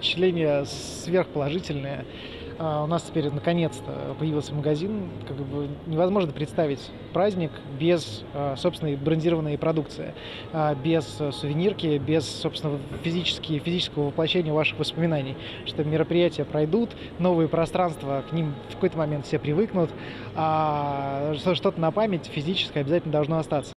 впечатления сверхположительные. А, у нас теперь наконец-то появился магазин. Как бы невозможно представить праздник без а, собственной брендированной продукции, а, без сувенирки, без, собственно, физически, физического воплощения ваших воспоминаний. Что мероприятия пройдут, новые пространства к ним в какой-то момент все привыкнут, а что-то на память физическое обязательно должно остаться.